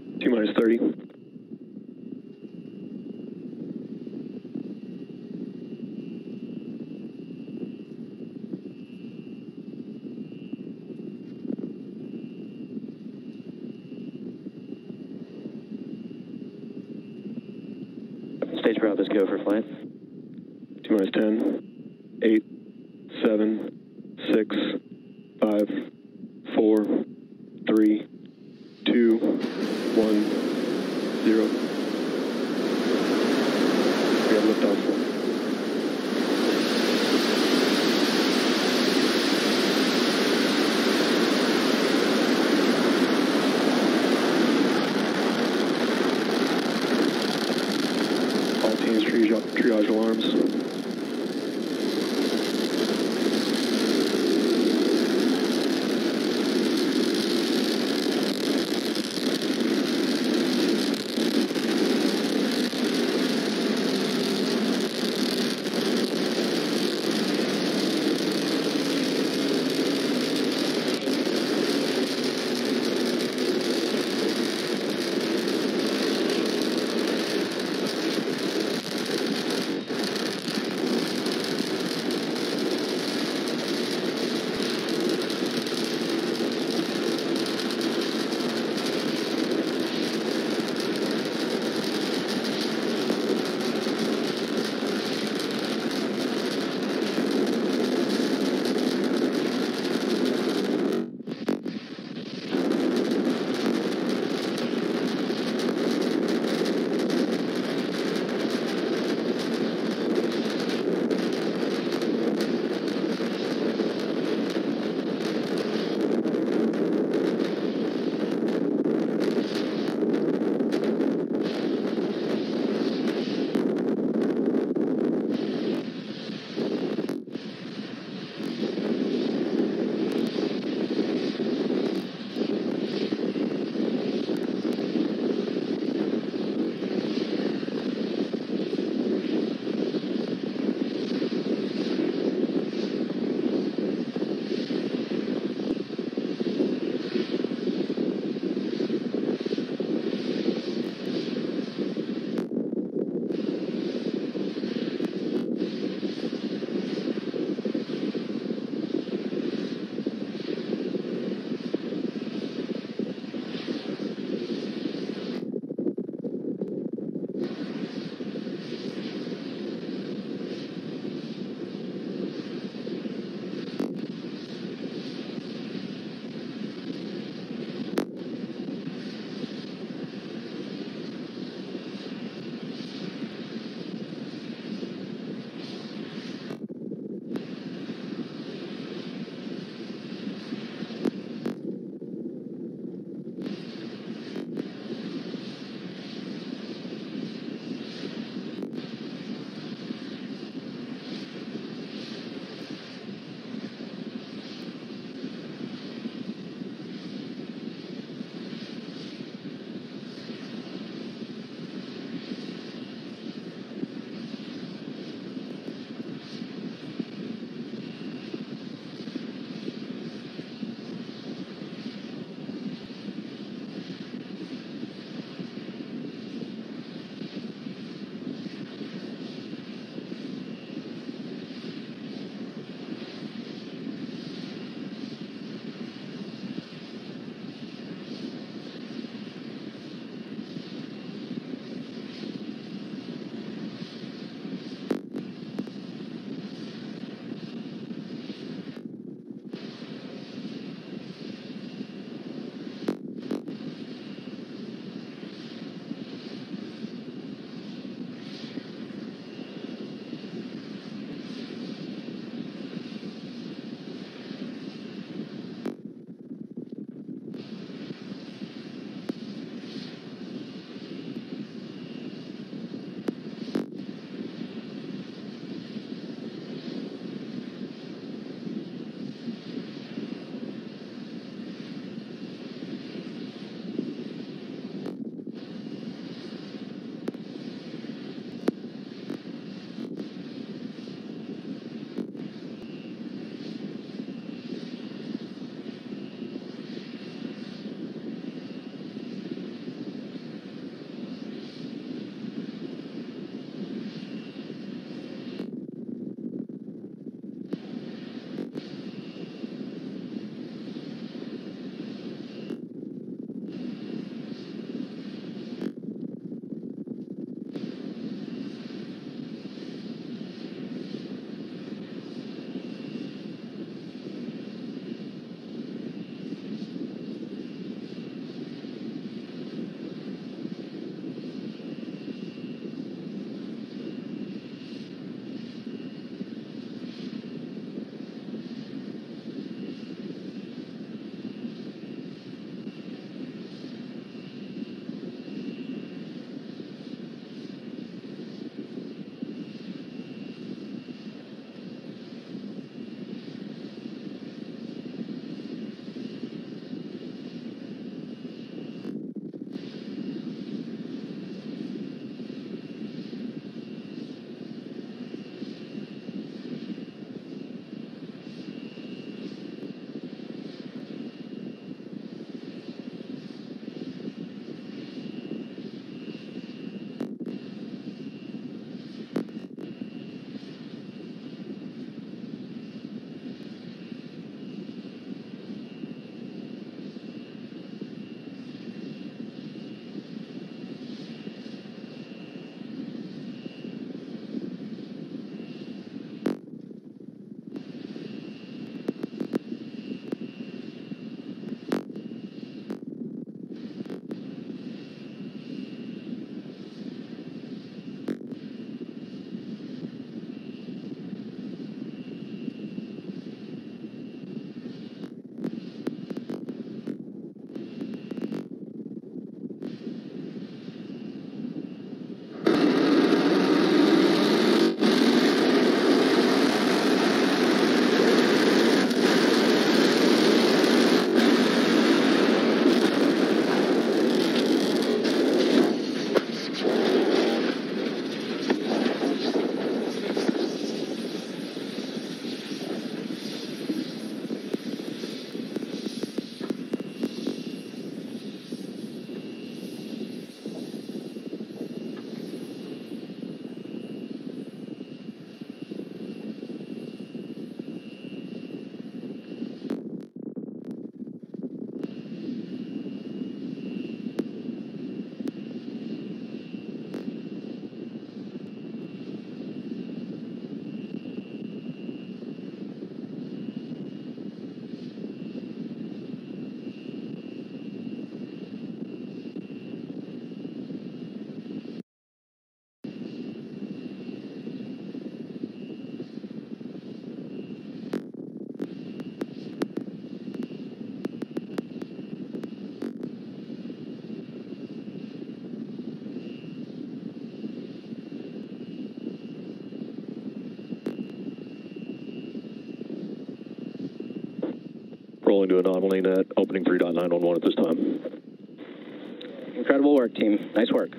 T minus 30. Stage route is go for flight. T minus 10, 8, 7, 6, 5, 4, rolling to anomaly net, opening 3.911 at this time. Incredible work, team. Nice work.